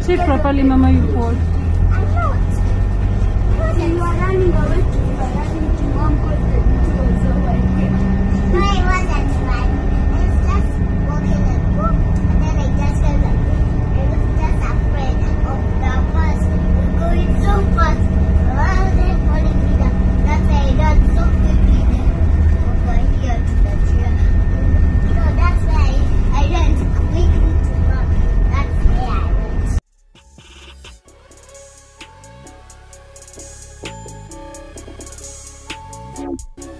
Sit properly, Mama, you fall. Bye.